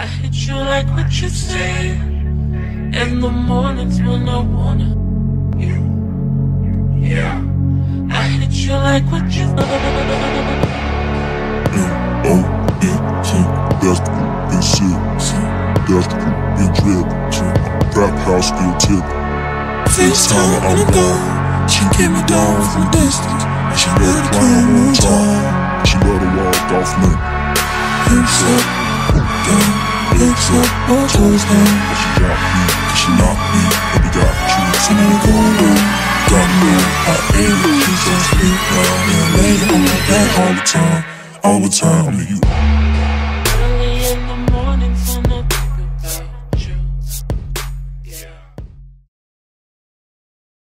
I hit you like what you say. In the mornings when I wanna you. Yeah. I hit you like what you N-O-E-T, that's the shit. That's the drip. Rap house still tip. FaceTime on the go. She get me down from a distance. She let it climb on top. She let her walk off me. Hips up, down, up, all toes down. She got me, she knocked me, and we got. And I go around. Got me, I ate it, she's so sweet. Now, and later, I'm like that all the time, all the time. I mean, you